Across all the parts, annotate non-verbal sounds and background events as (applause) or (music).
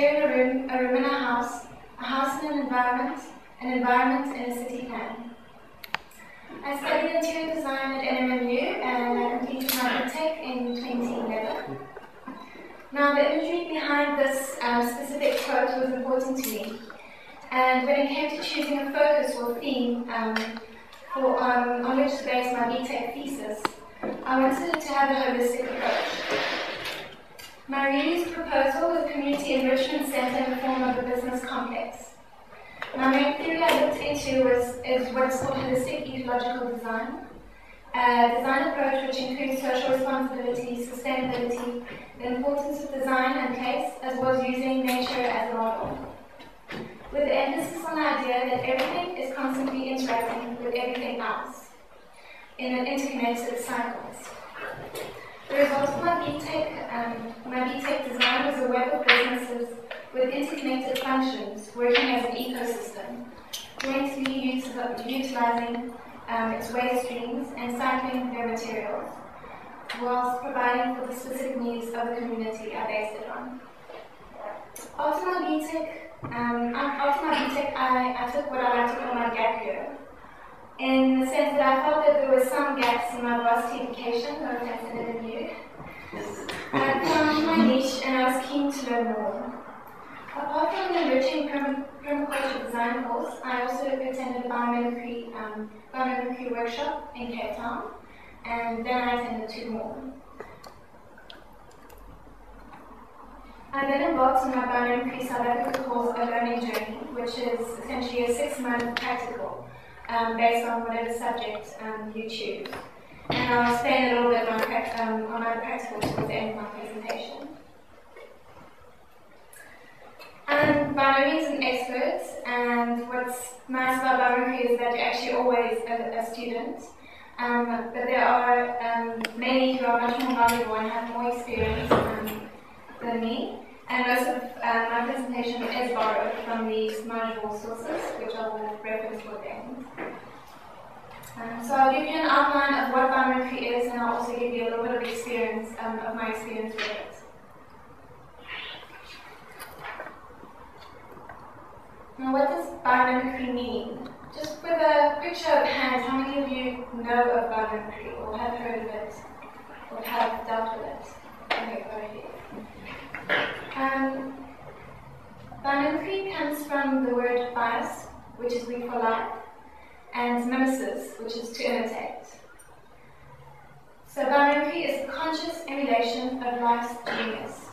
A a room, a room in a house, a house in an environment, an environment in a city plan. I studied interior design at NMMU and I completed my intake in 2011. Now, the imagery behind this um, specific quote was important to me. And when it came to choosing a focus or theme um, for, um, on which to base my BTech thesis, I wanted to have a holistic approach. Reuse proposal was community enrichment center in the form of a business complex. My main theory I looked into was is what is called holistic ecological design. A design approach which includes social responsibility, sustainability, the importance of design and place, as well as using nature as a model. With the emphasis on the idea that everything is constantly interacting with everything else in an interconnected cycles. The result of my BTech, um, my BTech design was a web of businesses with interconnected functions working as an ecosystem, jointly utilizing um, its waste streams and cycling their materials, whilst providing for the specific needs of the community I based it on. After my BTech, um, after my BTech, I, I took what I like to call my gap year, in the sense that I felt that there were some gaps in my varsity education, no offense to you. I found my niche and I was keen to learn more. Apart from the enriching permaculture design course, I also attended a biomimicry, um, biomimicry workshop in Cape Town, and then I attended two more. I then embarked on my biomimicry South Africa course, A Learning Journey, which is essentially a six-month practical um, based on whatever subject um, you choose. And I'll explain a little bit on, um, on my practical towards the end of my presentation. I'm by no means an expert, and what's nice about biomimicry is that you're actually always a, a student. Um, but there are um, many who are much more knowledgeable and have more experience um, than me. And most of uh, my presentation is borrowed from these knowledgeable sources, which I will reference for them. Um, so I'll give you an outline of what biomimicry is, and I'll also give you a little bit of experience um, of my experience with it. Now, what does biomimicry mean? Just with a picture of hands, how many of you know of biomimicry or have heard of it or have dealt with it? Okay, go ahead. Um, biomimicry comes from the word bios, which is we for life, and mimesis, which is to imitate. So biomimicry is the conscious emulation of life's genius.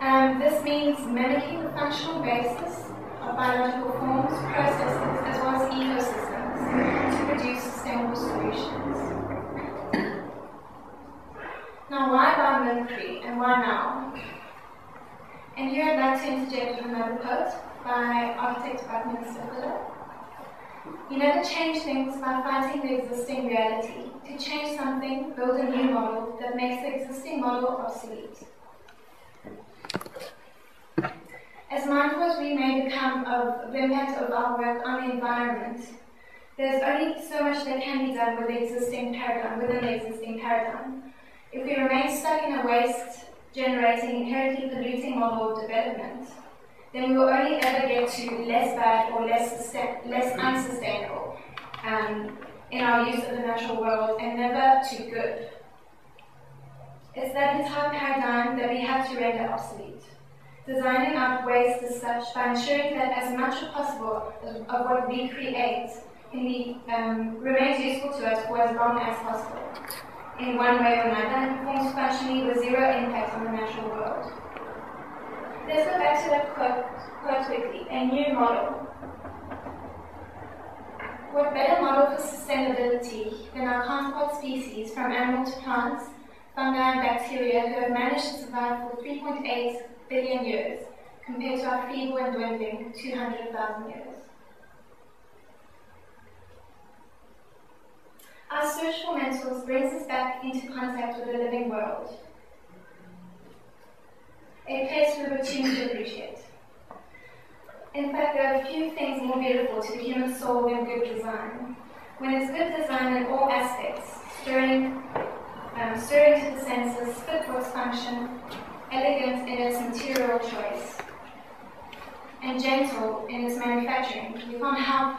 Um, this means mimicking the functional basis of biological forms, processes, as well as ecosystems to produce sustainable solutions. Now, why biomimicry and why now? And here I'd like to quote by architect Fuller. You never change things by fighting the existing reality. To change something, build a new model that makes the existing model obsolete. As mindful as we may become of the impact of our work on the environment, there's only so much that can be done with the existing paradigm, within the existing paradigm. If we remain stuck in a waste generating inherently polluting model of development, then we will only ever get to less bad or less, less unsustainable um, in our use of the natural world and never to good. It's that entire paradigm that we have to render obsolete designing out waste as such by ensuring that as much as possible of what we create can be, um, remains useful to us for as long as possible, in one way or another, and performs functionally with zero impact on the natural world. Let's go back to that quote, quote quickly. A new model. What better model for sustainability than our counterpart species, from animal to plants, fungi and bacteria, who have managed to survive for 3.8 billion years compared to our feeble and dwindling 200,000 years. Our search for mentors brings us back into contact with the living world, a place we were tuned to appreciate. In fact, there are few things more beautiful to the human soul than good design. When it's good design in all aspects, stirring, um, stirring to the senses, fit for its function, elegant in its material choice, and gentle in its manufacturing, we can't help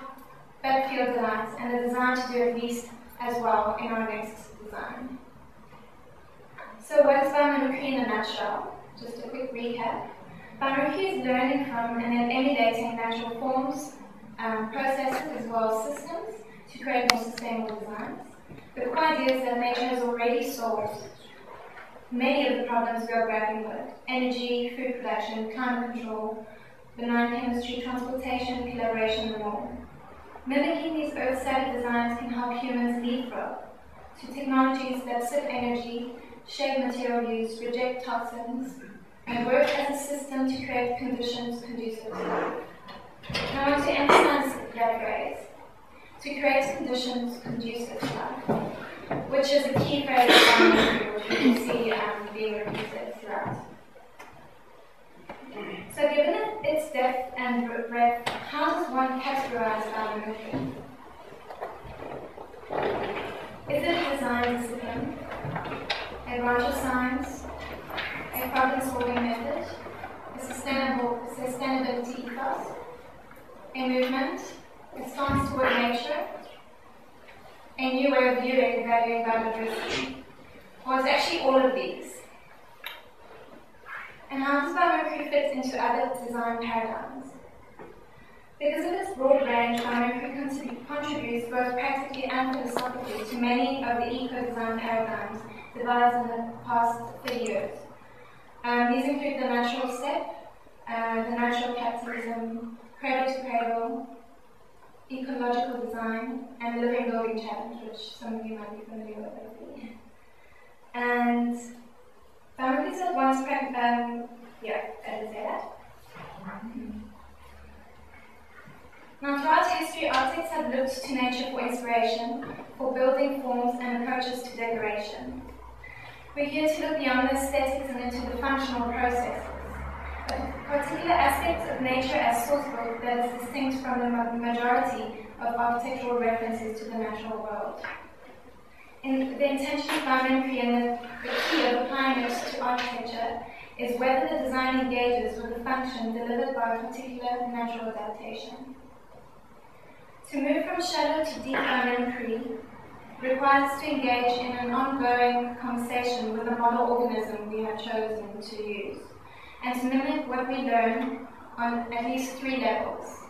but feel delight and the desire to do at least as well in our next design. So what is biomimicry in a nutshell? Just a quick recap. Biomimicry is learning from and then emulating natural forms, um, processes as well as systems to create more sustainable designs. The core idea is that nature has already solved many of the problems we are grappling with. Energy, food production, climate control, benign chemistry, transportation, collaboration, and more. Mimicking these earth-static designs can help humans leapfrog to technologies that sip energy, shape material use, reject toxins, and work as a system to create conditions conducive to life. I want to emphasize that phrase, to create conditions conducive to life, which is a key phrase which you can see um, being repeated throughout. So given its depth and breadth, how does one categorize biomimicry? Is it a design discipline, of science, a problem-solving method, a sustainable sustainability ethos, a movement, a stance toward nature, a new way of viewing, valuing biodiversity, or is actually all of these? And how does biomimicry fit into other design paradigms? Because of its broad range, biomimicry contributes both practically and philosophically to many of the eco-design paradigms devised in the past 30 years. Um, these include the natural step, uh, the natural capitalism, cradle to cradle, ecological design, and the living building challenge, which some of you might be familiar with. And Boundaries at once, um, yeah, I did say that. Now, throughout history, architects have looked to nature for inspiration, for building forms and approaches to decoration. We're here to look beyond the aesthetics and into the functional processes. Particular aspect of nature as source book that is distinct from the majority of architectural references to the natural world. In the intention of biomimicry and the, the key of applying it to architecture is whether the design engages with the function delivered by a particular natural adaptation. To move from shadow to deep biomimicry requires to engage in an ongoing conversation with the model organism we have chosen to use, and to mimic what we learn on at least three levels.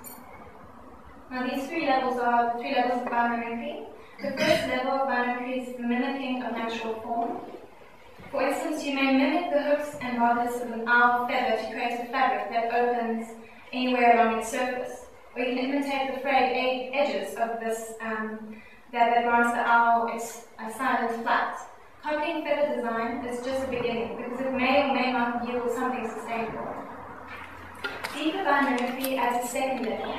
Now these three levels are three levels of biomimicry, the first level of biomimicry is the mimicking of natural form. For instance, you may mimic the hooks and rods of an owl feather to create a fabric that opens anywhere along its surface. Or you can imitate the frayed edges of this um, that, the the owl its uh, silent flight. Copying feather design is just a beginning because it may or may not yield something sustainable. Deeper biomimicry as a second level,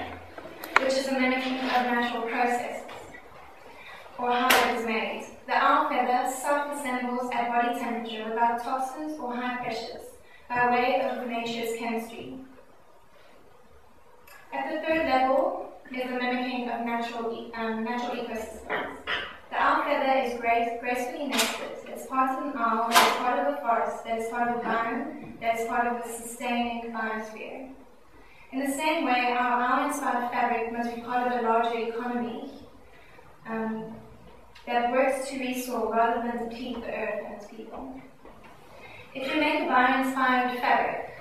which is a mimicking of natural processes or how it is made. The owl feather self-assembles at body temperature without toxins or high pressures by way of nature's chemistry. At the third level is the mimicking of natural, um, natural ecosystems. The owl feather is grace, gracefully nested. It's part of an owl is part of a forest, that is part of a biome, that is part of a sustaining biosphere. In the same way, our owl-inspired fabric must be part of a larger economy um, that works to restore rather than deplete the earth and its people. If you make a bio-inspired fabric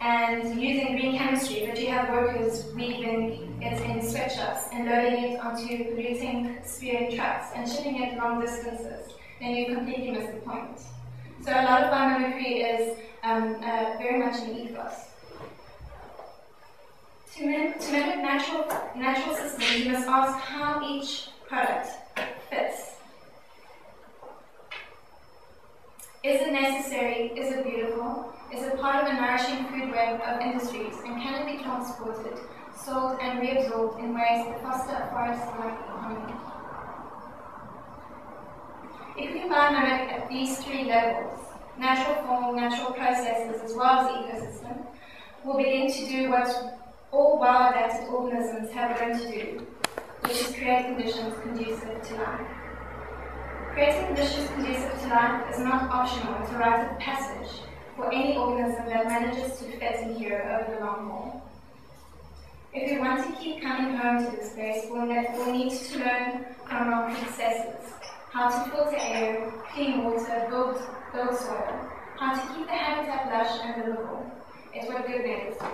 and using green chemistry, but you have workers weaving it in sweatshops and loading it onto polluting spearing trucks and shipping it long distances, then you completely miss the point. So a lot of biomimicry is um, uh, very much an ethos. To, mimic, to mimic natural, natural systems, you must ask how each product fits. Is it necessary? Is it beautiful? Is a part of a nourishing food web of industries? And can be transported, sold, and reabsorbed in ways that foster a forest-like economy? If we biomimic at these three levels, natural form, natural processes, as well as the ecosystem, we'll begin to do what all well-adapted organisms have learned to do, which is create conditions conducive to life. Creating conditions conducive to life is not optional, it's a rite of passage for any organism that manages to fit in here over the long haul. If we want to keep coming home to this place, we'll, we'll need to learn from our predecessors how to filter air, clean water, build, build soil, how to keep the habitat lush and livable. It's what good neighbors do.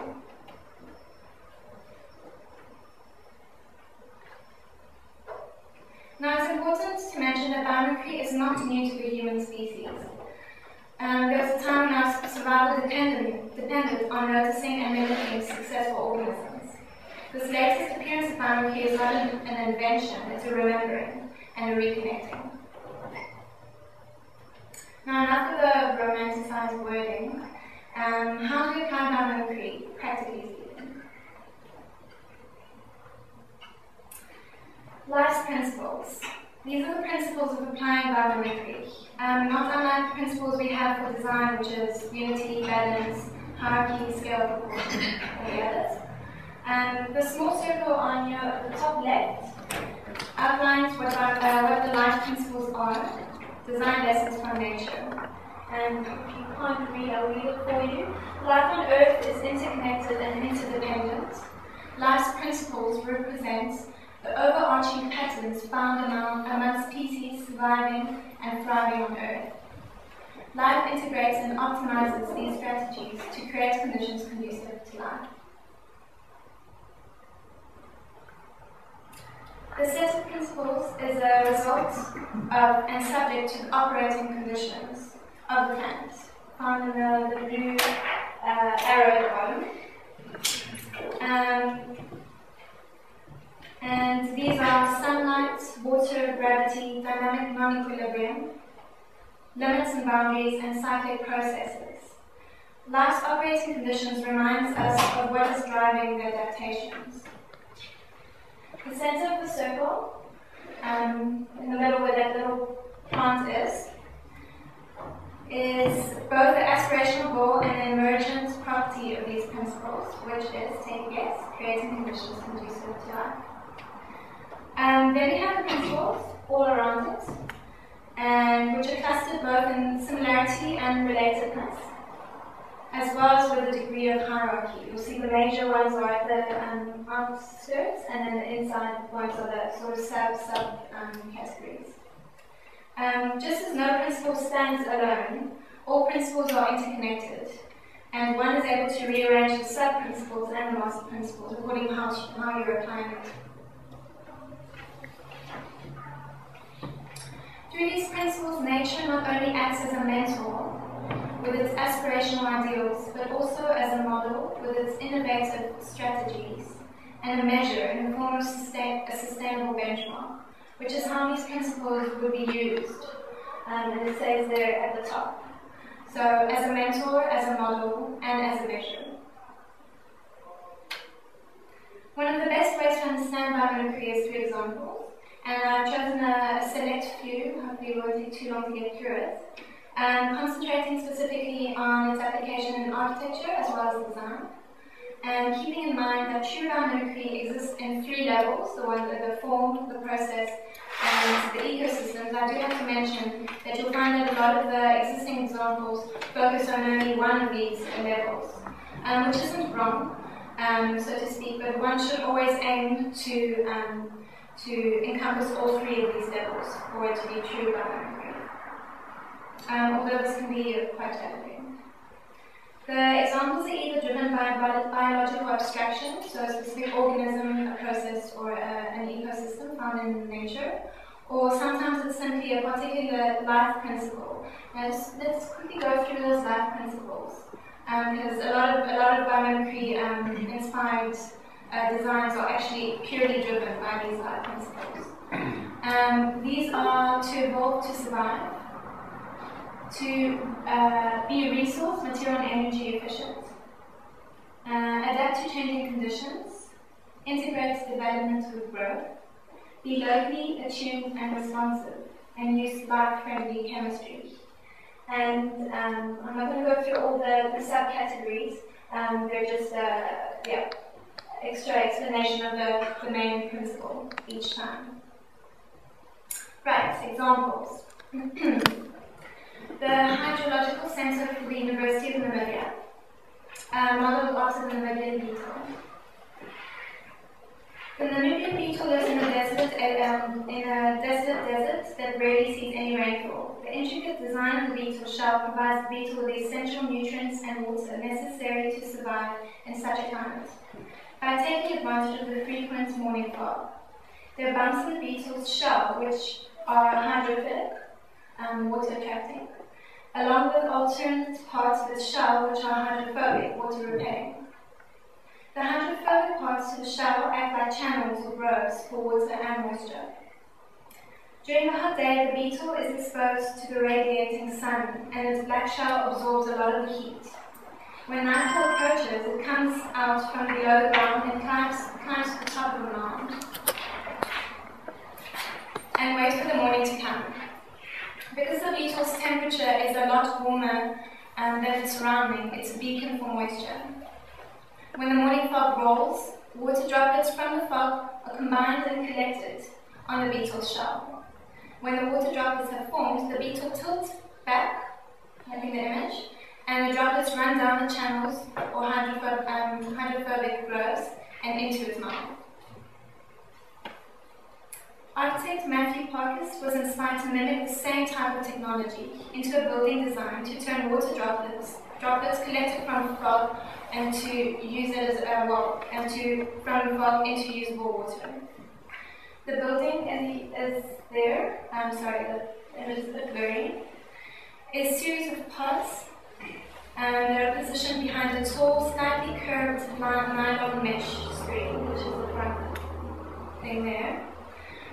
Now it's important to mention that biomimicry is not new to the human species. Um, there was a time our survival depended, depended on noticing and mimicking successful organisms. This latest appearance of biomimicry is not an, an invention, it's a remembering and a reconnecting. Now, enough of the romanticized wording. Um, how do we apply biomimicry, practically speaking? Life's principles. These are the principles of applying biomimicry. Um, not unlike the principles we have for design, which is unity, balance, hierarchy, scale, proportion, or the others. Um, the small circle on your the top left outlines what, uh, what the life principles are, design lessons from nature. And if you can't read, I'll read it for you. Life on Earth is interconnected and interdependent. Life's principles represent the overarching patterns found among, species surviving and thriving on Earth. Life integrates and optimizes these strategies to create conditions conducive to life. The set of principles is a result of and subject to the operating conditions of the planet, found in the, the blue uh, arrow at the bottom. Um, and these are sunlight, water, gravity, dynamic non-equilibrium, limits and boundaries, and cyclic processes. Life's operating conditions reminds us of what is driving the adaptations. The center of the circle, um, in the middle where that little plant is, is both the aspirational goal and the emergent property of these principles, which is, a guess, creating conditions conducive to life. Um, then we have the principles all around it, and which are clustered both in similarity and relatedness, as well as with a degree of hierarchy. You'll see the major ones are at the um, outskirts, and then the inside ones are the sort of sub sub um, categories. Um, just as no principle stands alone, all principles are interconnected, and one is able to rearrange the sub principles and the master principles according to how, how you're applying it. Through these principles, nature not only acts as a mentor with its aspirational ideals, but also as a model with its innovative strategies and a measure in the form of sustain a sustainable benchmark, which is how these principles would be used. Um, and it says there at the top. So, as a mentor, as a model, and as a measure. One of the best ways to understand biomimicry is through examples. And I've chosen a, select few, hopefully it won't take too long to get through it, um, concentrating specifically on its application in architecture as well as design. And keeping in mind that true biomimicry exists in three levels, the one the form, the process, and the ecosystems, I do have to mention that you'll find that a lot of the existing examples focus on only one of these levels, um, which isn't wrong, um, so to speak, but one should always aim to um, to encompass all three of these levels for it to be true biomimicry. Um, although this can be quite challenging. The examples are either driven by biological abstraction, so a specific organism, a process, or a, an ecosystem found in nature, or sometimes it's simply a particular life principle. Now, let's, let's quickly go through those life principles, um, because a lot of a lot of biomimicry um, inspired uh, designs are actually purely driven by these life principles. (clears throat) Um, these are to evolve to survive, to uh, be resource, material and energy efficient, uh, adapt to changing conditions, integrate development with growth, be locally attuned and responsive, and use life-friendly chemistry. And um, I'm not going to go through all the, the subcategories. Um, they're just, uh, yeah, extra explanation of the, the main principle each time. Right, examples. (clears throat) the Hydrological Center for the University of Namibia, uh, model after the Namibian beetle. The Namibian beetle lives in a desert, um, in a desolate desert that rarely sees any rainfall. The intricate design of the beetle shell provides the beetle with the essential nutrients and water necessary to survive in such a climate. By taking advantage of the frequent morning fog, The the beetle's shell which are hydrophilic, um, water attracting, along with alternate parts of the shell which are hydrophobic, water repelling. The hydrophobic parts of the shell act like channels or grooves for water and moisture. During the hot day, the beetle is exposed to the radiating sun, and its black shell absorbs a lot of the heat. When nightfall approaches, it comes out from below the ground and climbs, climbs to the top of the mound and waits for the morning to come. Because the beetle's temperature is a lot warmer um, than its surrounding, it's a beacon for moisture. When the morning fog rolls, water droplets from the fog are combined and collected on the beetle's shell. When the water droplets have formed, the beetle tilts back, like in the image, and the droplets run down the channels or hydrophobic, um, hydrophobic grooves and into its mouth. Architect Matthew Parkes was inspired to mimic the same type of technology into a building design to turn water droplets, droplets collected from fog and to use it as a well, and to from fog into usable water. The building is, is there, I'm sorry, image is a blurry, is a series of pods and they're positioned behind a tall, slightly curved nylon mesh screen, which is the front thing there,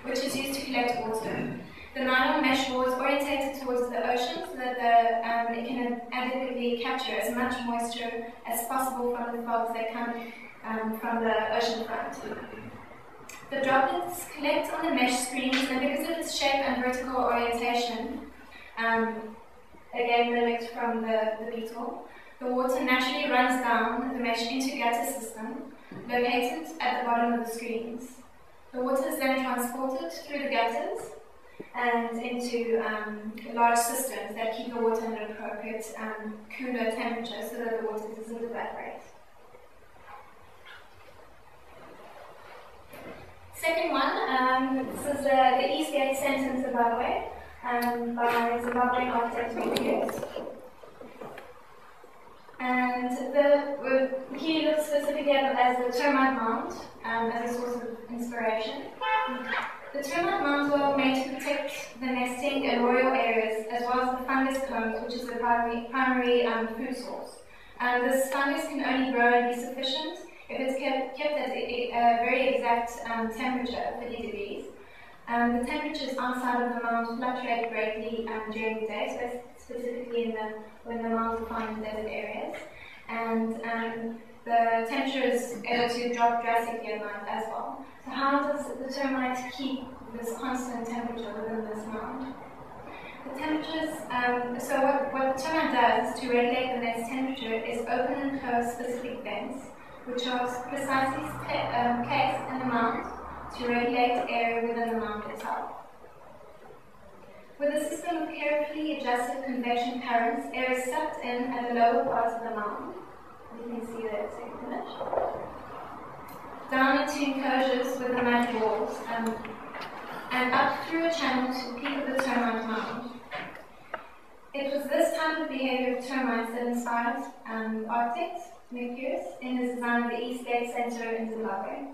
which is used to collect water. The nylon mesh wall is orientated towards the ocean so that the, um, it can adequately capture as much moisture as possible from the fogs that come um, from the ocean front. The droplets collect on the mesh screens, and because of its shape and vertical orientation, um, again mimicked from the, the beetle, the water naturally runs down the mesh into gutter system located at the bottom of the screens. The water is then transported through the gutters and into um, large systems that keep the water at an appropriate um, cooler temperature so that the water doesn't evaporate. Second one, um, this is uh, the Eastgate Centre in Zimbabwe um, by Zimbabwean architect Mick Pearce. And the, he looks specifically at as the termite mound um, as a source of inspiration. The termite mounds were made to protect the nesting and royal areas as well as the fungus combs, which is the primary, primary um, food source. And this fungus can only grow and be sufficient if it's kept, kept at a, a very exact um, temperature, 50 degrees. Um, the temperatures outside of the mound fluctuate greatly um, during the day, specifically in the, when the mounds are found in desert areas. And um, the temperature is able to drop drastically at night as well. So how does the termite keep this constant temperature within this mound? The temperatures, um, so what, what the termite does to regulate the nest temperature is open and close specific vents, which are precisely um, placed in the mound to regulate air within the mound itself. With a system of carefully adjusted convection currents, air is sucked in at the lower parts of the mound. You can see that second image. Down into enclosures with the mud walls, um, and up through a channel to the peak of the termite mound. It was this type of behavior of termites that inspired um, architect Mick Pearce in his design of the Eastgate Center in Zimbabwe.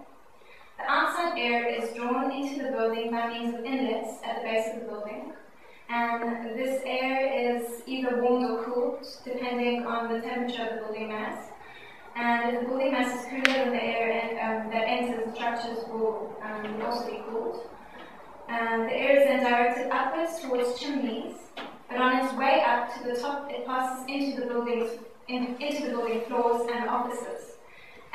The outside air is drawn into the building by means of inlets at the base of the building. And this air is either warmed or cooled depending on the temperature of the building mass. And if the building mass is cooler than the air um, that enters the structures will um, also be cooled. And the air is then directed upwards towards chimneys, but on its way up to the top, it passes into the building's in, into the building floors and offices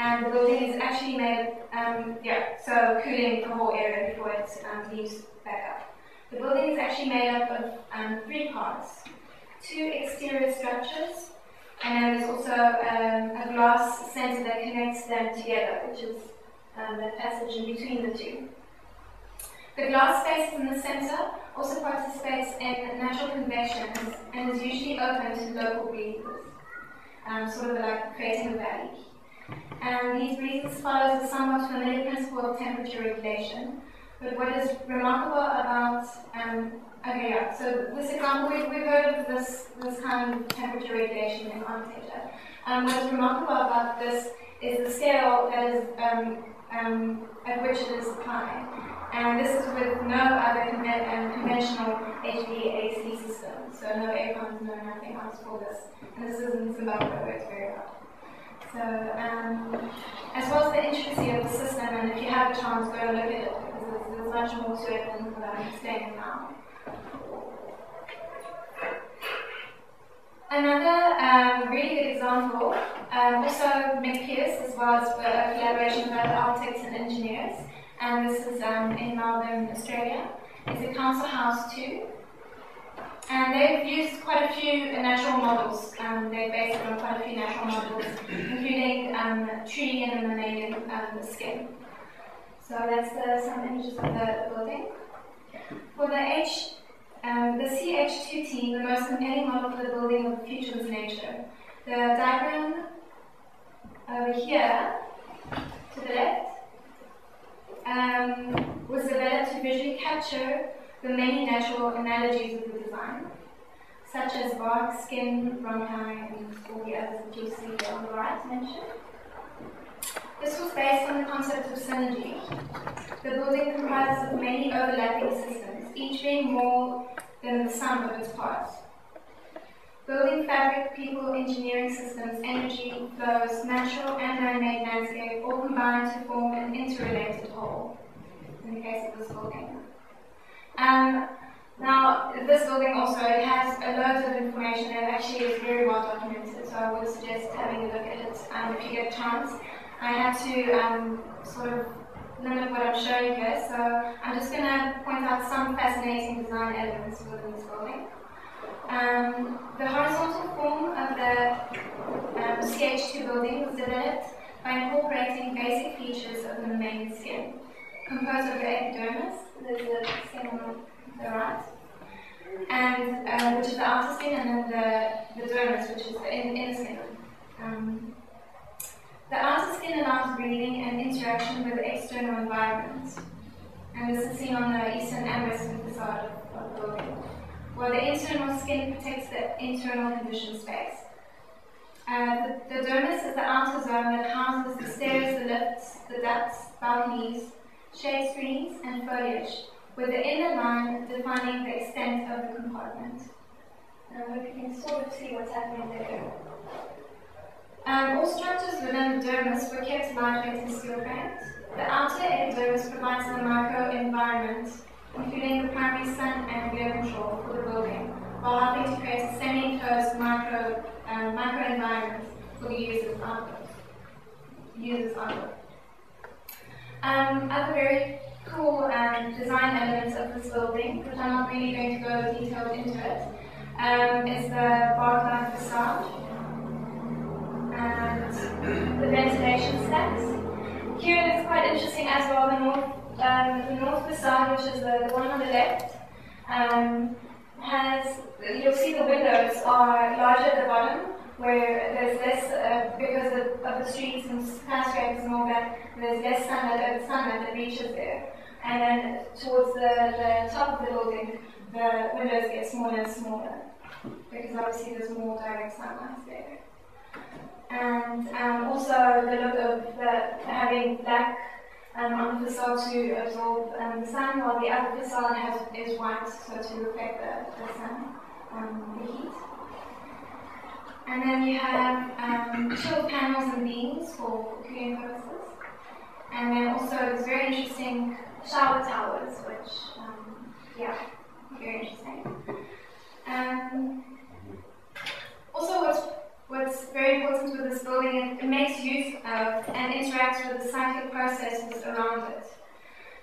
and the building is actually made, um, yeah, so cooling the whole area before it um, leaves back up. The building is actually made up of um, three parts. Two exterior structures, And then there's also um, a glass center that connects them together, which is um, the passage in between the two. The glass space in the center also participates in natural convection and is usually open to local breezes, um, sort of like creating a valley. And these reasons follow the somewhat familiar principle of temperature regulation. But what is remarkable about, um, okay, yeah, so this example, we, we've heard of this, this kind of temperature regulation in architecture. Um, what is remarkable about this is the scale that is um, um, at which it is applied. And this is with no other con um, conventional HVAC system. So no aircons, no nothing else for this. And this is in Zimbabwe where it's very hot. So, um, as well as the intricacy of the system, and if you have a chance, go and look at it, because there's, there's much more to it than what I'm now. Another um, really good example, um, also Mick Pearce, as well as a collaboration with other architects and engineers, and this is um, in Melbourne, Australia, is the Council House 2. And they've used quite a few natural models. Um, they based it on quite a few natural models, including um, tree and the mammalian um, skin. So that's some images of the building. For the H, um, the CH2T, the most compelling model for the building of the future nature. The diagram over here, to the left, um, was developed to visually capture the many natural analogies of the design, such as bark, skin, bronchi, and all the others that you'll see on the right mentioned. This was based on the concept of synergy. The building comprises of many overlapping systems, each being more than the sum of its parts. Building fabric, people, engineering systems, energy, flows, natural and man-made landscape all combine to form an interrelated whole, in the case of this building. Um, now, this building also has a lot of information and actually is very well documented, so I would suggest having a look at it um, if you get a chance. I had to um, sort of limit what I'm showing here, so I'm just going to point out some fascinating design elements within this building. Um, the horizontal form of the um, CH2 building was developed by incorporating basic features of the main skin, composed of the epidermis, there's the skin on the right, and uh, which is the outer skin, and then the, the dermis, which is the inner skin. Um, the outer skin allows breathing and interaction with the external environment, and this is seen on the eastern and western facade of the building while the internal skin protects the internal conditioned space. Uh, the, the, dermis is the outer zone that houses the stairs, the lifts, the ducts, balconies, shade screens, and foliage, with the inner line defining the extent of the compartment. And uh, we can sort of see what's happening there. Um, all structures within the dermis were kept lightweight and steel framed. The outer epidermis provides the microenvironment including the primary sun and glare control for the building, while helping to create a semi-enclosed micro, um, microenvironment for the user's output. User's output. Um, other very cool um, design elements of this building, which I'm not really going to go detailed into it, um, is the bark facade and the ventilation stacks. Here it's quite interesting as well, the north um, the north facade, which is the, the one on the left, um, has, you'll see the windows are larger at the bottom, where there's less, uh, because of, of, the streets and skyscrapers and all that, there's less sunlight, uh, sunlight that reaches there. And then towards the, the top of the building, the windows get smaller and smaller, because obviously there's more direct sunlight there. And um, also the look of the, having black um, on the facade to absorb um, the sun, while the other facade has, is white, so to reflect the, the sun, um, the heat. And then you have um, chilled panels and beams for cooling purposes. And then also it's very interesting shower towers, which, um, yeah, very interesting. Um, also, what's What's very important with this building, it, it makes use of and interacts with the cyclic processes around it,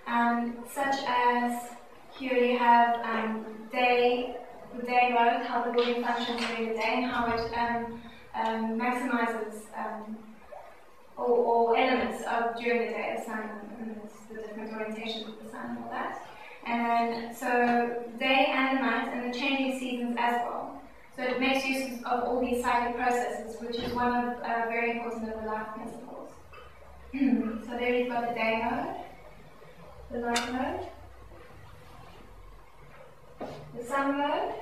um, such as here you have um, day, the day mode, how the building functions during the day, and how it um, um, maximizes um, all, all, elements of during the day, the sun and the different orientations of the sun and all that. And then, so day and night and the changing seasons as well. So it makes use of all these cyclic processes, which is one of uh, very important of the life principles. (clears throat) so there you've got the day mode, the night mode, the sun mode,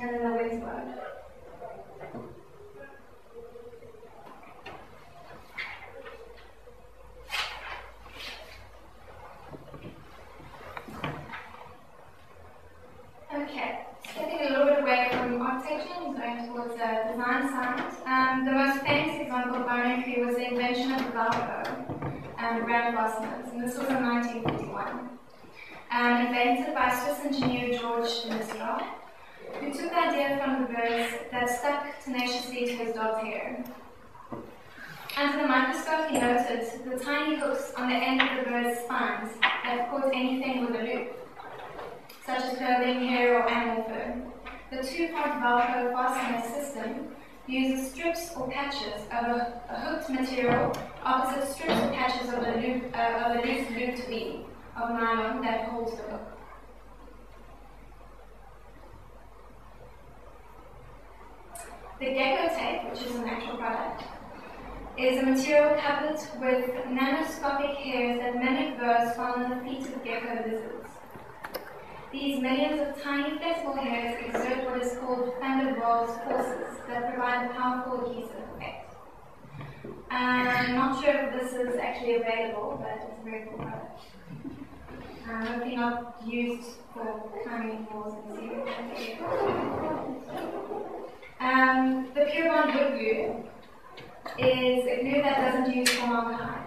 and then the wind mode. Okay, stepping a little bit away from architecture and going towards the design side. Um, the most famous example of biomimicry was the invention of the Velcro and brand fasteners, and this was in 1951. Um, invented by Swiss engineer George de who took the idea from the birds that stuck tenaciously to his dog's hair. Under the microscope, he noted the tiny hooks on the end of the bird's spines that caught anything with a loop such as clothing, hair, or animal fur. The two-part Velcro fastener system uses strips or patches of a, a, hooked material opposite strips or patches of a, loop, uh, of a loose looped weave of nylon that holds the hook. The gecko tape, which is a natural product, is a material covered with nanoscopic hairs that mimic those found on the feet of gecko lizards. These millions of tiny flexible hairs exert what is called van forces that provide a powerful adhesive effect. I'm not sure if this is actually available, but it's a very cool product. Um, hopefully not used for climbing walls and seeing um, The Pure Bond wood glue is a glue that doesn't use formaldehyde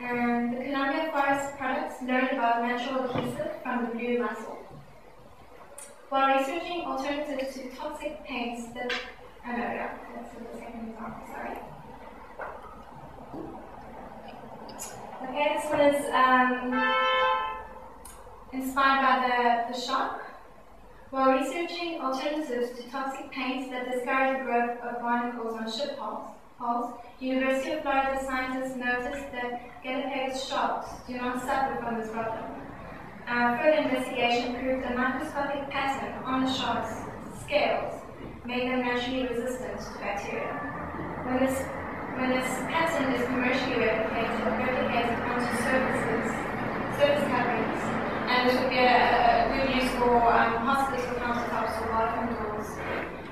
and the Columbia Forest products learned about natural adhesive from the blue mussel. While researching alternatives to toxic paints that, oh no, yeah, that's the second example, sorry. Okay, this one is um, inspired by the, the shock. While researching alternatives to toxic paints that discourage the growth of barnacles on ship hulls, University of Florida scientists noticed that Galapagos sharks do not suffer from this problem. Uh, further investigation proved a microscopic pattern on the shark's scales made them naturally resistant to bacteria. When this, when this pattern is commercially replicated, replicated onto surfaces, surface coverings, and this would be a, a good use for um, hospitals for countertops or bathroom doors,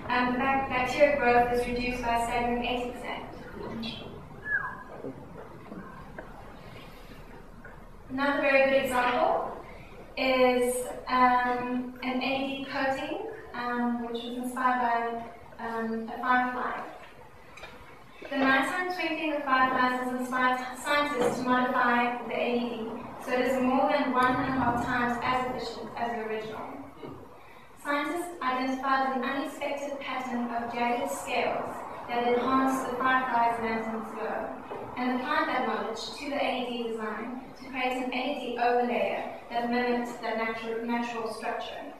um, bacteria growth is reduced by a staggering 80%. Another very good example is um, an LED coating, um, which was inspired by um, a firefly. The nighttime twinkling of inspired scientists to modify the LED so it is more than one and a half times as efficient as the original. Scientists identified an unexpected pattern of jagged scales that enhance the firefly's lantern's glow, and applied that knowledge to the LED design to create an LED overlayer that mimics the natural, natural structure.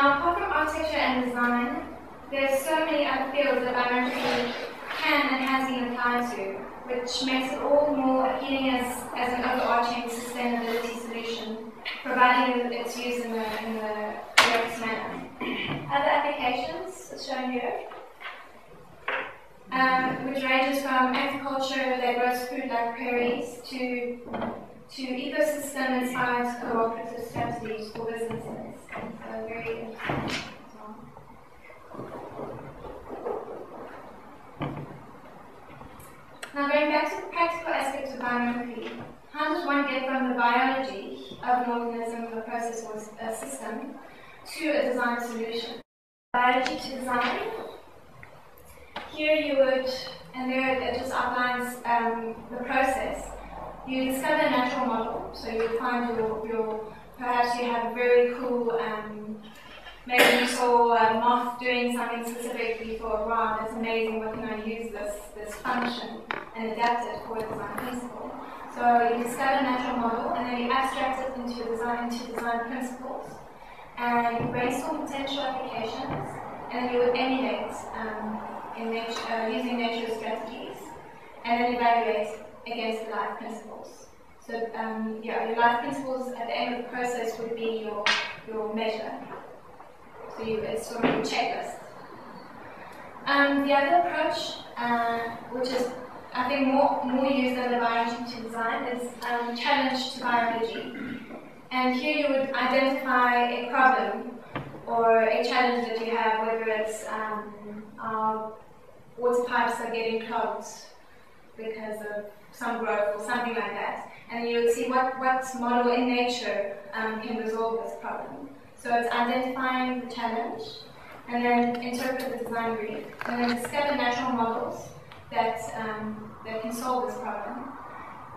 Now, apart from architecture and design, there's so many other fields that biomimicry can and has been applied to, which makes it all more appealing as, as an overarching sustainability solution, providing its use in the, in the correct manner. Other applications are shown here, um, which ranges from agriculture that grows food like prairies to to ecosystem-inspired cooperative strategies for businesses. So very interesting. Now going back to the practical aspects of biomimicry, how does one get from the biology of an organism, a process, or a system to a design solution? Biology to design. Here you would, and there it just outlines um, the process. You discover a natural model, so you find your, your perhaps you have a very cool um, maybe you saw a moth doing something specifically for a rod. That's amazing. What can I use this this function? and adapt it for a design principle. So you discover a natural model and then you abstract it into design into design principles and you brainstorm potential applications and then you would emulate um, in nature, uh, using nature strategies and then evaluate against the life principles. So um, yeah, your life principles at the end of the process would be your, your measure. So you, it's sort of a checklist. Um, the other approach, uh, which is I think more, more used than the to design, is um, challenge to biology. And here you would identify a problem or a challenge that you have, whether it's um, uh, water pipes are getting clogged because of some growth or something like that. And you would see what, what model in nature um, can resolve this problem. So it's identifying the challenge, and then interpret the design brief, and then discover natural models that, um, that can solve this problem.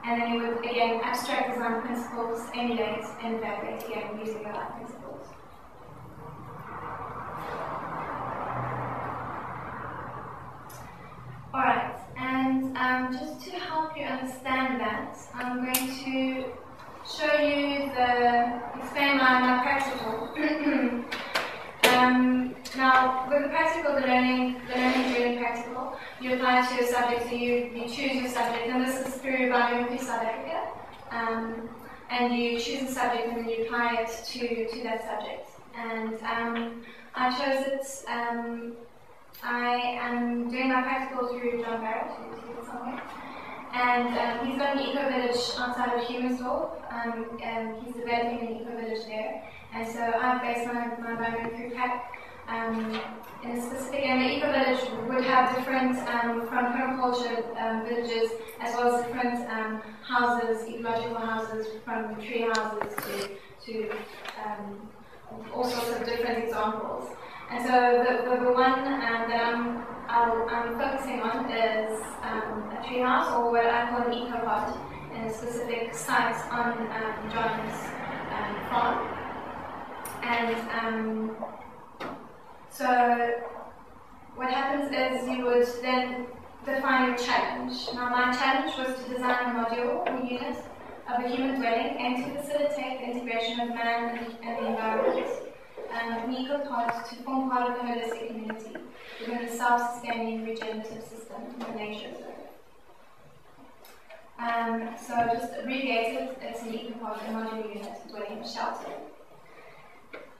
And then you would, again, abstract design principles, emulate, and evaluate, again, using the life principles. Alright, and um, just to help you understand that, I'm going to show you the, explain my, my practical. (clears throat) um, now, with the practical, the learning, the learning during practical, you apply to a subject, so you, you choose your subject, and this is Peru Biomimicry South Africa. Um, and you choose a subject and then you apply it to, to that subject. And um, I chose it um, I am doing my practical through John Barrett, who's here somewhere. And um, he's got an eco village outside of Humansdorp, um, and he's developing an eco village there. And so I've based my, my biomimicry pack um, in a specific, and the eco village would have different, um, from permaculture um, villages, as well as different um, houses, ecological houses, from tree houses to, to um, all sorts of different examples. And so the, the, the one um, that I'm, i am focusing on is um, a treehouse, or what I call an ecopod, in a specific site on um, John's um, farm. And um, so what happens is you would then define your challenge. Now my challenge was to design a module or unit of a human dwelling and to facilitate the integration of man and the environment and weaker parts to form part of the holistic community within the self-sustaining regenerative system in the nature um, so just abbreviated, it's an ecopod, a modular unit dwelling or shelter.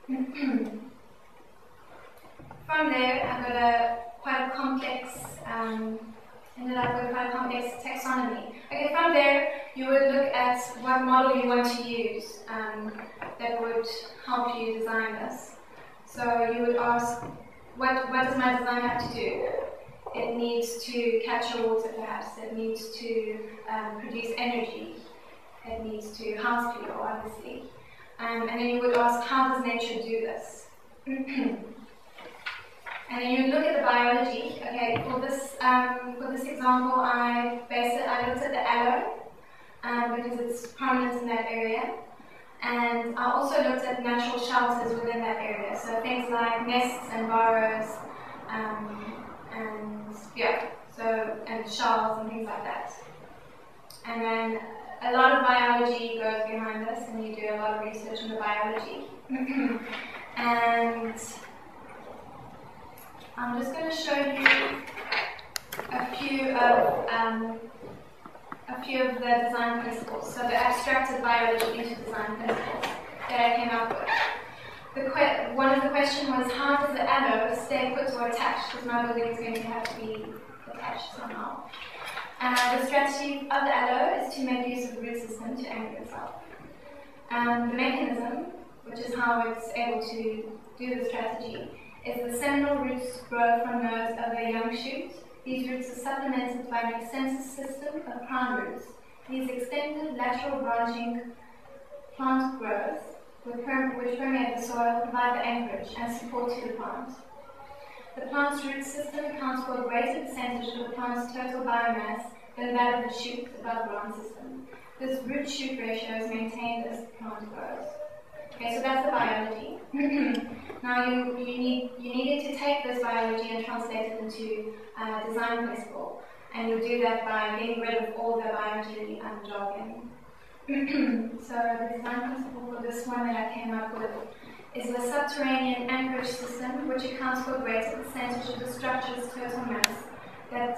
(clears throat) From there, I've got a quite a complex, um, ended up with quite a complex taxonomy. Okay, from there, you would look at what model you want to use. Um, that would help you design this. So you would ask, what, what does my design have to do? It needs to capture water perhaps, it needs to um, produce energy, it needs to house people obviously. Um, and then you would ask, how does nature do this? (clears throat) and then you look at the biology. Okay, for this um, for this example, I based it. I looked at the aloe um, because it's prominent in that area. And I also looked at natural shelters within that area, so things like nests and burrows, um, and yeah, so and shells and things like that. And then a lot of biology goes behind this, and you do a lot of research in the biology. (clears throat) and I'm just going to show you a few of um, a few of the design principles. So the abstracted biology into design principles that I came up with. The one of the questions was how does the aloe stay put or attached? Because my building is going to have to be attached somehow. Uh, the strategy of the aloe is to make use of the root system to anchor itself. Um, the mechanism, which is how it's able to do the strategy, is the seminal roots grow from those of a young shoot these roots are supplemented by an extensive system of crown roots. These extended lateral branching plant growth, which permeate the soil, provide the anchorage and support to the plant. The plant's root system accounts for a greater percentage of the plant's total biomass than that of the shoot above ground system. This root-shoot ratio is maintained as the plant grows. Okay, so that's the biology. (clears throat) now you, you, need, you needed to take this biology and translate it into uh, design principle. And you do that by getting rid of all the biology and jargon. (clears throat) so the design principle for this one that I came up with is a subterranean anchorage system which accounts for a greater percentage of the structure's total mass that,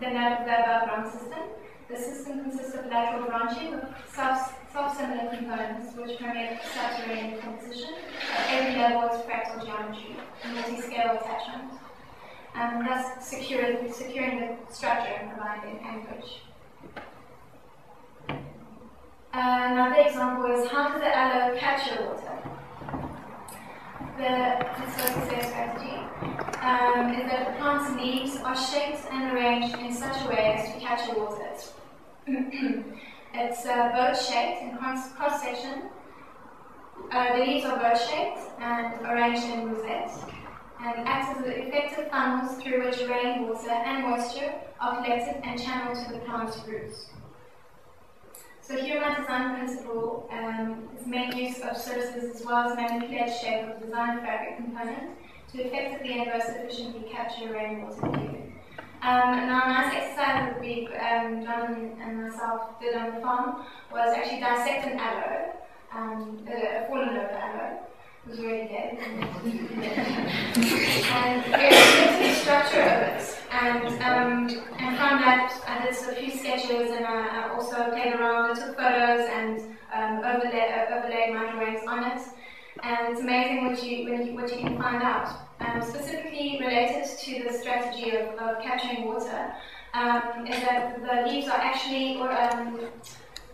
than that of the above ground system. The system consists of lateral branching of self-similar components which permit subterranean composition at every level of fractal geometry, multi-scale attachment, and thus securing, securing the structure and providing anchorage. Another example is how does the aloe capture water? The associated strategy um, is that the plant's leaves are shaped and arranged in such a way as to capture water. (coughs) it's uh, boat-shaped in cross, section. Uh, the leaves are boat-shaped and arranged in rosettes and acts as effective funnels through which rainwater and moisture are collected and channeled to the plant's roots. So here my design principle um, is make use of surfaces as well as manipulate shape of design fabric component to effectively and most efficiently capture rainwater. Um, a nice exercise that we, um, John and myself did on the farm was actually dissect an aloe, um, a fallen over aloe. It was really good. (laughs) and created the structure of it. And, um, and from that, I did a few sketches and I, I also played around. I took photos and um, overlaid my drawings on it. And it's amazing what you, what you can find out um, specifically related to the strategy of, of capturing water, um, is that the leaves are actually um,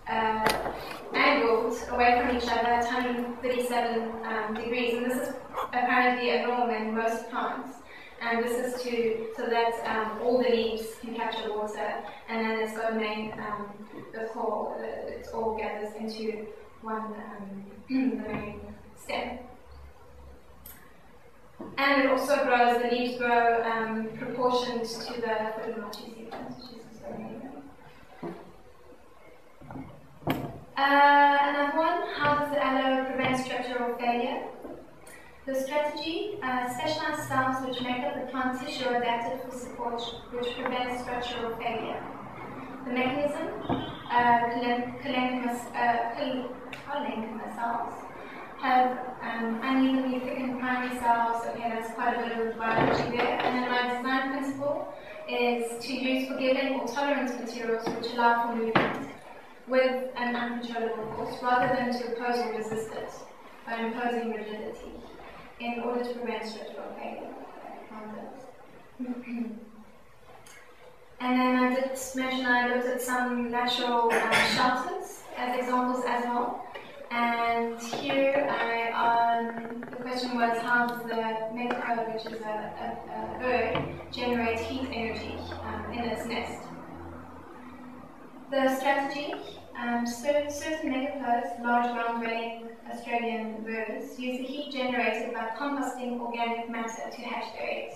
uh, angled away from each other at 137 um, degrees, and this is apparently a norm in most plants. And this is to so that um, all the leaves can capture the water, and then it's got a main um, the core. Uh, it all gathers into one (clears throat) the main stem. And it also grows, the leaves grow um, proportioned to the Fibonacci sequence, which is uh, another one, how does the aloe prevent structural failure? The strategy, uh, specialized cells which make up the plant tissue are adapted for support, which prevents structural failure. The mechanism, uh, parenchyma uh, cells, have um, unevenly thickened primary cells. Okay, that's quite a bit of biology there. And then my design principle is to use forgiving or tolerant materials which allow for movement with an uncontrollable force rather than to oppose or resist it by imposing rigidity in order to prevent structural failure. and then I did mention I looked at some natural um, shelters as examples as well. And here I, um, the question was how does the megapode, which is a, a, a, bird, generate heat energy um, in its nest? The strategy, um, certain, certain megapodes, large ground-dwelling Australian birds, use the heat generated by composting organic matter to hatch their eggs.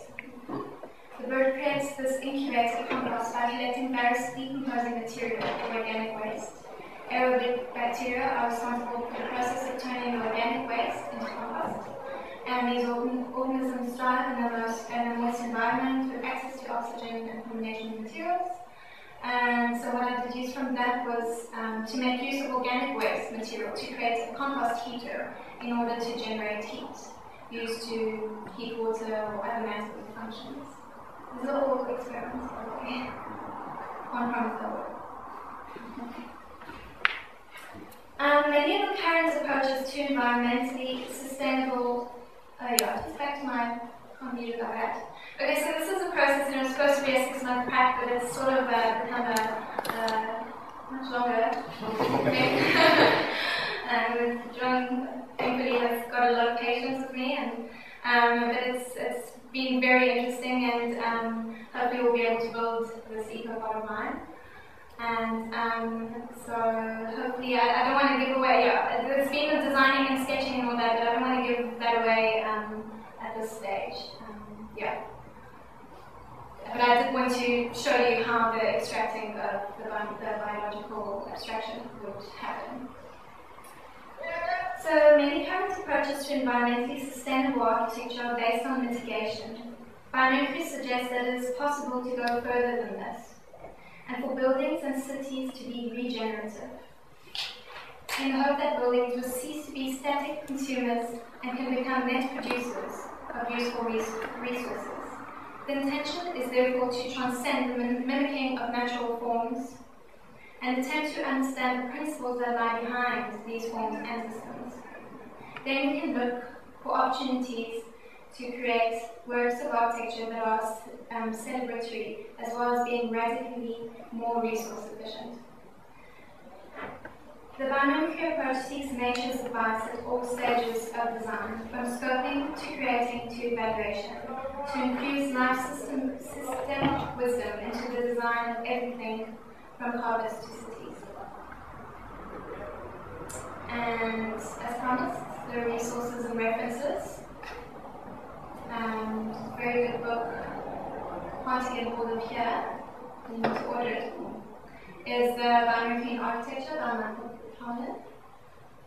The bird creates this incubated compost by collecting various decomposing material or organic waste aerobic bacteria are responsible for the process of turning organic waste into compost. And these organisms thrive in a, moist environment with access to oxygen and combination materials. And so what I deduced from that was um, to make use of organic waste material to create a compost heater in order to generate heat used to heat water or other magical functions. These are all experiments, (laughs) by the way. One promise. Um, many of the current approaches to environmentally sustainable, oh yeah, just back to my computer like that. Okay, so this is a process and it's supposed to be a six month pack, but it's sort of uh, become a uh, much longer and John thankfully has got a lot of patience with me, and um, but it's it's been very interesting, and um, hopefully we'll be able to build this eco part of mine. And um, so hopefully, I, I don't want to give away, yeah, there's been the designing and sketching and all that, but I don't want to give that away um, at this stage. Um, yeah. But I did want to show you how the extracting of the, the biological abstraction would happen. So many current approaches to environmentally sustainable architecture are based on mitigation. Biomimicry suggests that it is possible to go further than this. And for buildings and cities to be regenerative. In the hope that buildings will cease to be static consumers and can become net producers of useful resources. The intention is therefore to transcend the mimicking of natural forms and attempt to understand the principles that lie behind these forms and systems. Then we can look for opportunities to create works of architecture that are um, celebratory as well as being radically more resource efficient. The biomimicry approach seeks nature's advice at all stages of design, from scoping to creating to evaluation, to infuse life system, systemic wisdom into the design of everything from carbons to cities. And as promised, the resources and references. Um, very good book. Can't get hold of here. You need to order it. Is the Biomimicry Architecture by Michael Pawlyn.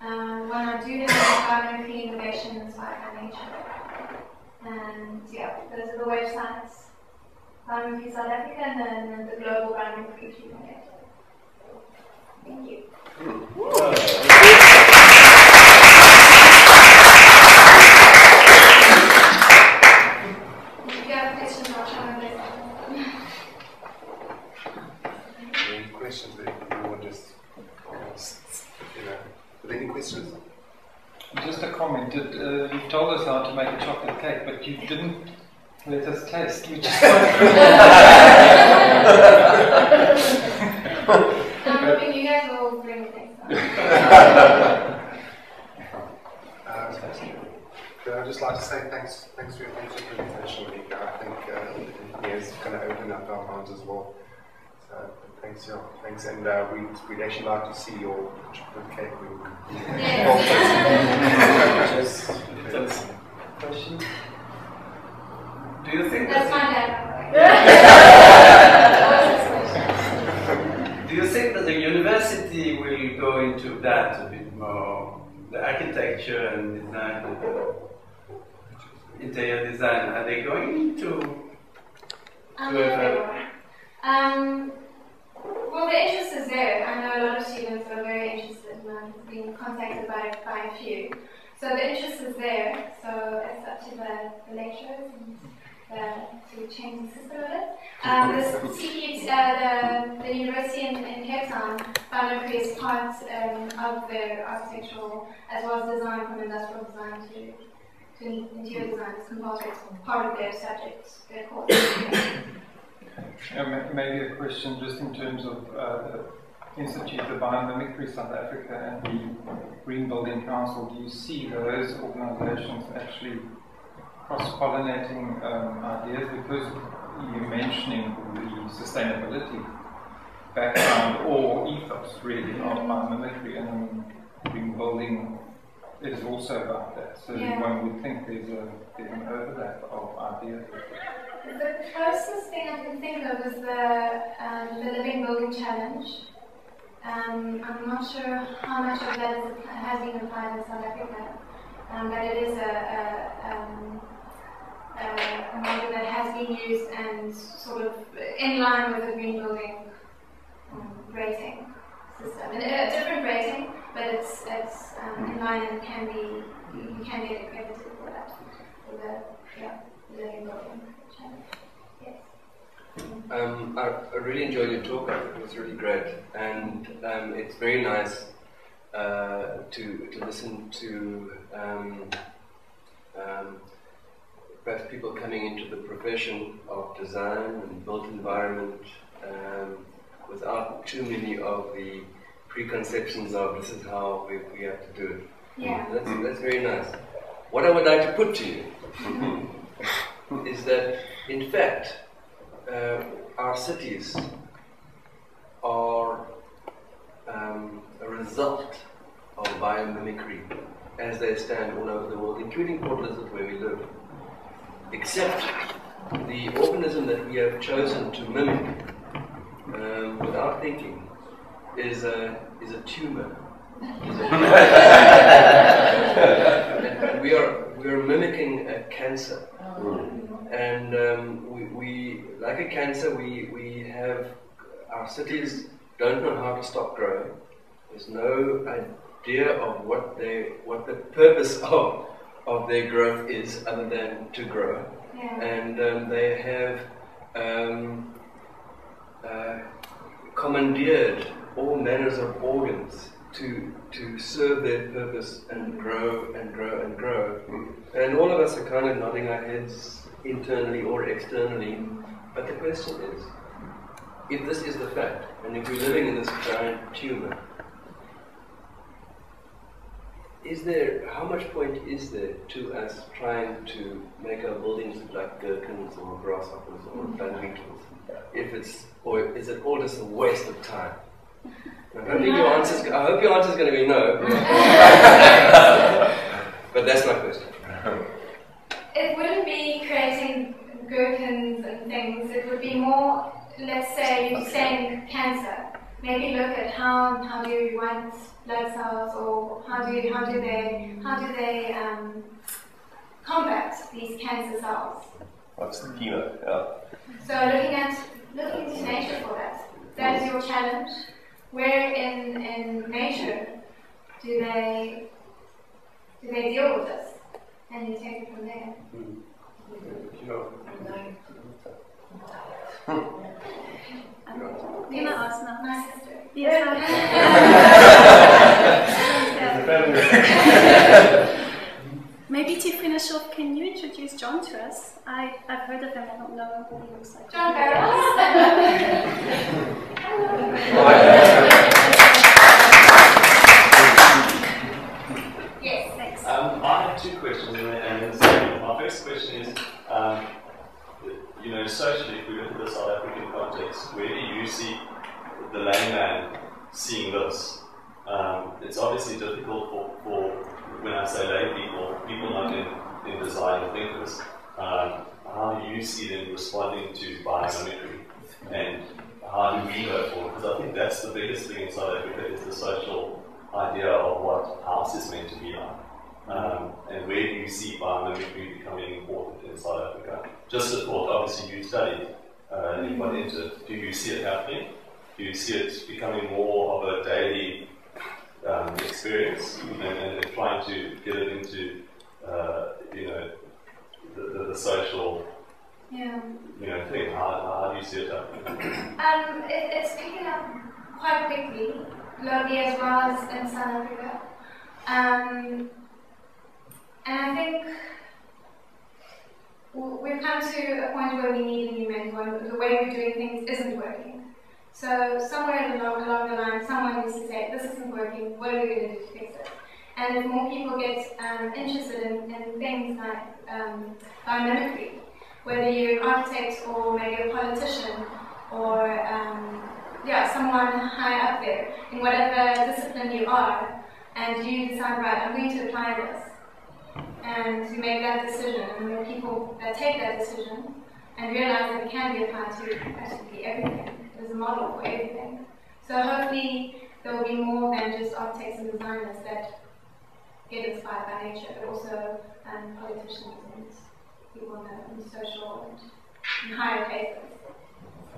Um, when I do have Biomimicry Innovation inspired by nature. And yeah, those are the websites. Biomimicry South Africa and then the global Biomimicry 3.8. Thank you. Just a comment. Did, uh, you told us how to make a chocolate cake, but you didn't let us taste, which is (laughs) I'm (laughs) hoping you guys will bring things. (laughs) Could I'd just like to say thanks, thanks for your, thanks presentation, Monica. I think uh, it is going to open up our minds as well. So thanks, yeah, thanks, and uh, we'd, we'd actually like to see your chocolate cake. Yes. Just question. Do you think That's that my dad. do you think that the university will go into that a bit more, the architecture and design, interior design? Are they going to? Um, to have um, well, the interest is there. I know a lot of students are very interested and I've been contacted by, by a few. So the interest is there. So it's up to the, the lecturers and the, to change the system of it. Um, the, uh, the, the university in, in Cape Town, Biomimicry is part um, of their architectural as well as design from industrial design to, to interior design. It's compulsory. Part of their subjects, their course. (coughs) Uh, ma- maybe a question just in terms of uh, Institute of Biomimicry South Africa and the Green Building Council. Do you see those organizations actually cross-pollinating um, ideas? Because you're mentioning the sustainability background or ethos really of biomimicry and green building is also about that. So Yeah. one would think there's, a, there's an overlap of ideas. The closest thing I can think of is the, um, the Living Building Challenge. Um, I'm not sure how much of that has been applied in South Africa, um, but it is a, a, um, a, a model that has been used and sort of in line with the green building um, rating system. And a different rating, but it's, it's um, in line and can be, you can get accredited for that, for the, yeah, Building Challenge. Um, I, I really enjoyed your talk. I think it was really great, and um, it's very nice uh, to to listen to um, um, perhaps people coming into the profession of design and built environment um, without too many of the preconceptions of this is how we, we have to do it. Yeah. That's, that's very nice. What I would like to put to you (laughs) is that, in fact, uh, our cities are um, a result of biomimicry as they stand all over the world, including Port Elizabeth where we live. Except the organism that we have chosen to mimic um, without thinking is a, is a tumor. Is a- (laughs) and we are we are mimicking a cancer, and um, we, we like a cancer we we have our cities don't know how to stop growing. There's no idea of what they what the purpose (laughs) of of their growth is other than to grow, Yeah. and um, they have um, uh, commandeered all manners of organs to to serve their purpose and grow and grow and grow. Hmm. And all of us are kind of nodding our heads internally or externally. But the question is, if this is the fact, and if we're living in this giant tumor, is there how much point is there to us trying to make our buildings look like gherkins or grasshoppers or hmm. dung beetles? If it's or is it all just a waste of time? I hope your answer's, I hope your answer's going to be no. (laughs) but that's my question. It wouldn't be creating gherkins and things. It would be more, let's say, you're saying cancer. Maybe look at how how do you white blood cells, or how do how do they how do they um, combat these cancer cells. What's the keynote? Yeah. So looking at looking to nature for that. That is your challenge. Where in in nature do they do they deal with this? And you take it from there. Hmm. Can I ask now? My sister. Yes. (laughs) (laughs) Maybe to finish off, can you introduce John to us? I, I've heard of him, I don't know what he looks like. John Barrows. yes. Thanks. Um, I have two questions, and then my first question is, um, you know, socially, if we look at the South African context, where do you see the layman seeing this? Um, it's obviously difficult for, for, when I say lay people, people not in, in design thinkers. Um, how do you see them responding to biomimicry? And how do we go forward? Because I think that's the biggest thing in South Africa is the social idea of what house is meant to be like. Um, and where do you see biomimicry becoming important in South Africa? Just a thought, obviously you studied uh, you got into. Do you see it happening? Do you see it becoming more of a daily um, experience and, and trying to get it into, uh, you know, the, the, the social, Yeah. you know, thing? How, how do you see it happening? Um, it, it's picking up quite quickly, locally as well as in South Africa. Um, and I think we've come to a point where we need a new mentor. The way we're doing things isn't working. So somewhere along, along the line, someone needs to say, this isn't working, what are we going to do to fix it? And if more people get um, interested in, in things like um, biomimicry, whether you're an architect or maybe a politician or um, yeah, someone high up there in whatever discipline you are, and you decide, right, I'm going to apply this, and you make that decision, and are people that take that decision and realize that it can be applied to practically everything. There's a model for everything. So hopefully there will be more than just architects and designers that get inspired by nature, but also um, politicians and people in the, in the social and, and higher places.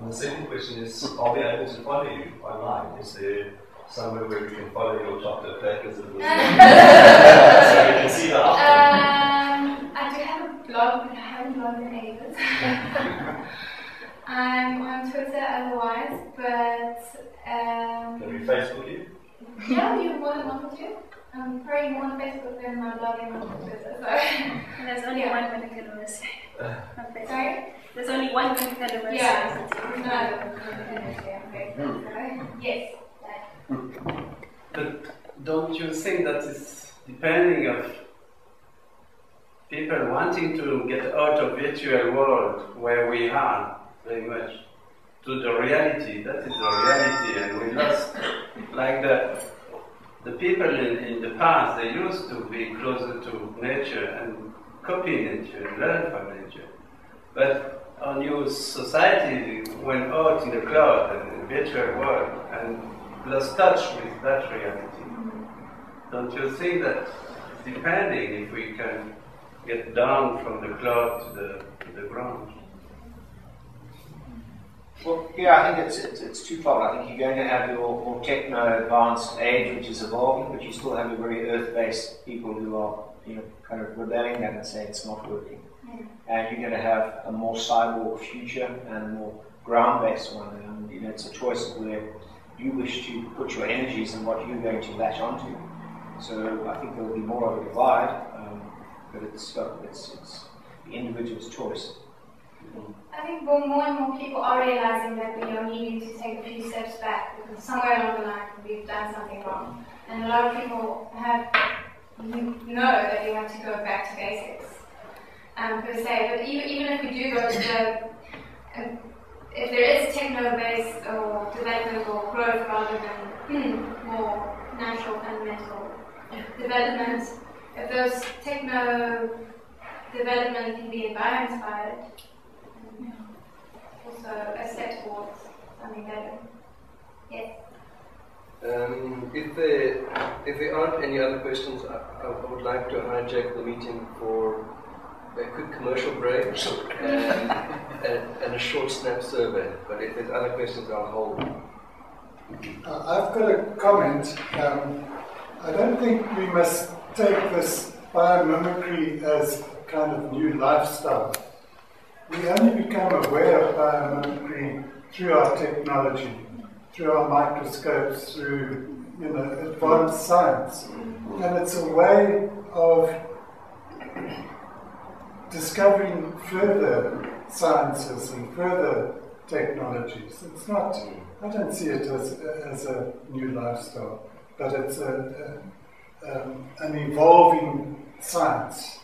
And the second question is, are we able to follow you online? Is there somewhere where we can follow your chocolate crackers and (laughs) so we can see the outcome? Um, I do have a blog, but I haven't blogged in ages. (laughs) I'm on Twitter otherwise, but Can um, we Facebook you? yeah, you're more than welcome to. I'm probably more on Facebook than my blogging on Twitter. So, And there's only Yeah. one Winnicott USA. Okay. sorry. There's only one Winnicott USA. Yeah, no, so, yes. But don't you think that it's depending of people wanting to get out of virtual world where we are very much to the reality. That is the reality, and we lost like the the people in, in the past. They used to be closer to nature and copy nature and learn from nature, but our new society went out in the cloud and the virtual world and lost touch with that reality. Don't you think that depending if we can get down from the cloud to the, to the ground? Well, yeah, I think it's, it's, it's twofold. I think you're going to have your more techno advanced age, which is evolving, but you still have your very earth based people who are, you know, kind of rebelling and saying it's not working. Yeah. And you're going to have a more cyborg future and a more ground based one. And, you know, it's a choice of where you wish to put your energies and what you're going to latch onto. So I think there will be more of a divide, um, but it's, uh, it's, it's the individual's choice. I think more and more people are realizing that we are needing to take a few steps back because somewhere along the line we've done something wrong. And a lot of people have know that you have to go back to basics um, per se. But even, even if we do go to the, um, if there is techno-based or development or growth rather than more natural fundamental development, if those techno development can be environment inspired, also a step towards something better. Yes. Um, if, there, if there aren't any other questions, I, I would like to hijack the meeting for a quick commercial break (laughs) and, and, and a short snap survey. But if there's other questions, I'll hold. Uh, I've got a comment. Um, I don't think we must take this biomimicry as kind of new lifestyle. We only become aware of biomimicry through our technology, through our microscopes, through you know advanced science, and it's a way of discovering further sciences and further technologies. It's not. I don't see it as as a new lifestyle, but it's a, a um, an evolving science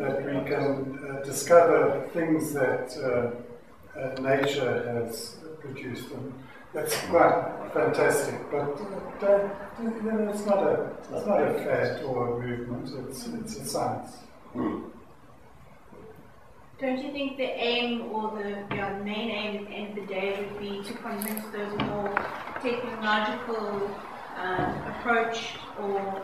that we can uh, discover things that uh, uh, nature has produced. And that's quite fantastic. But uh, you know, it's not a it's not a fad or a movement. It's it's a science. Don't you think the aim or the, yeah, the main aim at the end of the day would be to convince those more technological um, approach or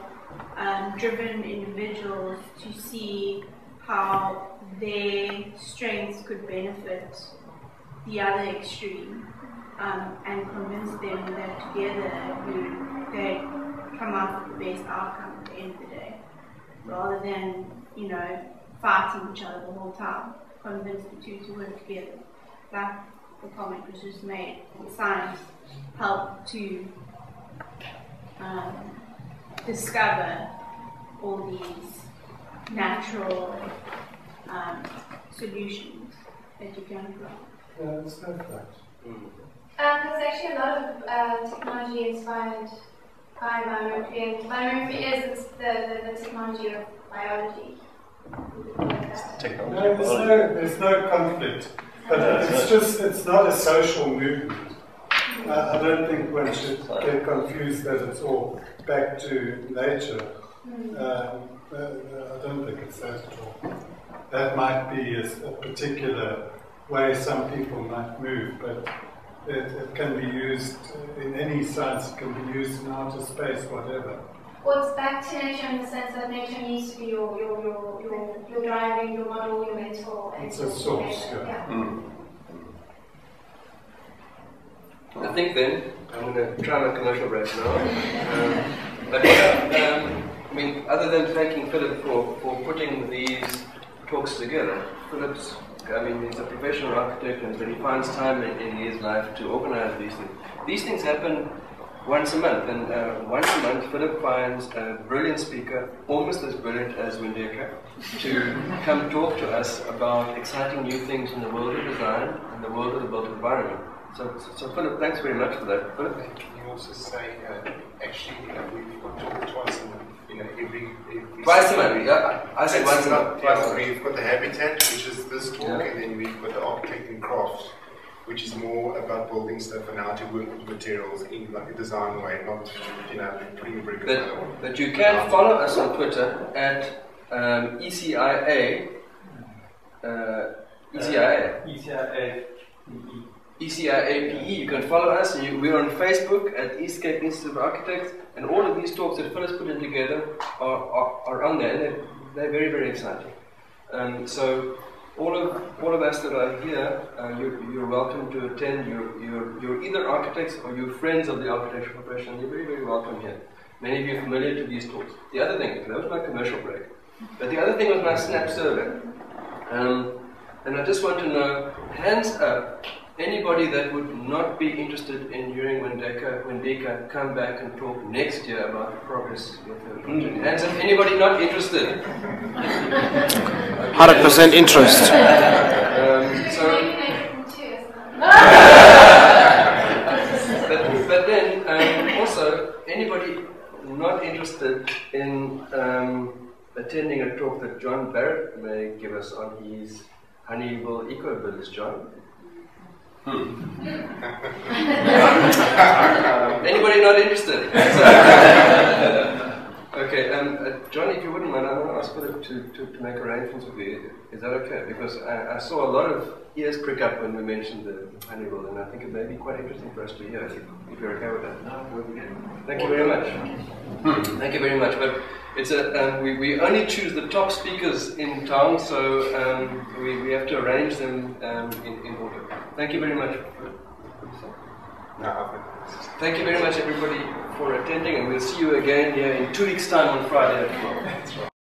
um, driven individuals to see how their strengths could benefit the other extreme um, and convince them that together you, they come out with the best outcome at the end of the day rather than, you know, fighting each other the whole time. Convince the two to work together. Like the comment was just made, science help to um, discover all these natural um, solutions that you can apply. Yeah, it's no fact. Um, there's actually a lot of uh, technology inspired by biomimicry, and biomimicry is the, the, the technology of biology. Technology. No, there's no, there's no conflict. But it's just, it's not a social movement. Uh, I don't think one should get confused that it's all back to nature. Um, uh, I don't think it's that at all. That might be a, a particular way some people might move, but it, it can be used in any science, it can be used in outer space, whatever. Well, it's back to nature in the sense that nature needs to be your, your, your, your, your driving, your model, your mentor. and It's a source, creator. yeah. I think then, I'm going to try my commercial break now. (laughs) Um, but um, I mean, other than thanking Philip for, for putting these talks together, Philip's, I mean, he's a professional architect and but he finds time in, in his life to organize these things. These things happen once a month, and uh, once a month, Philip finds a brilliant speaker, almost as brilliant as Windeka, to come talk to us about exciting new things in the world of design and the world of the built environment. So, so, Philip, thanks very much for that. Philip? Can you also say, uh, actually, know, we've got talk twice in, you know, every, every Twice a month, yeah. I said It's once a not- month. Twice a month. We've got the habitat, which is this talk, Yeah. and then we've got the architect and craft, which is more about building stuff and how to work with materials in like a design way, not you know putting a brick in the wall. But, but you can follow us on Twitter at um, ECIA. Uh, ECIA. ECIA. ECIAPE. You can follow us, we're on Facebook at Eastern Cape Institute of Architects, and all of these talks that Philip's put in together are, are, are on there, they're, they're very, very exciting. Um, so all of all of us that are here, uh, you're, you're welcome to attend. You're, you're, you're either architects or you're friends of the architectural profession. You're very, very welcome here. Many of you are familiar to these talks. The other thing, that was my commercial break, but the other thing was my snap survey. Um, and I just want to know, hands up, anybody that would not be interested in hearing Wendeka, Wendeka come back and talk next year about the progress with her project. Hands up, anybody not interested? 100% interest. Um, so, (laughs) but, but then um, also anybody not interested in um, attending a talk that John Barrett may give us on his Honeywell Eco Village, John. Um, (laughs) anybody not interested? (laughs) okay, um, uh, John, if you wouldn't mind, I'm going to ask for them to, to, to make arrangements with you. Is that okay? Because I, I saw a lot of ears prick up when we mentioned the Honeywell, and I think it may be quite interesting for us to hear if, you, if you're okay with that. No, we'll be Thank you very much. Thank you very much. But it's a, um, we, we only choose the top speakers in town, so um, we, we have to arrange them um, in, in order. Thank you very much. No, Thank you very much, everybody, for attending, and we'll see you again here in two weeks' time on Friday at 12.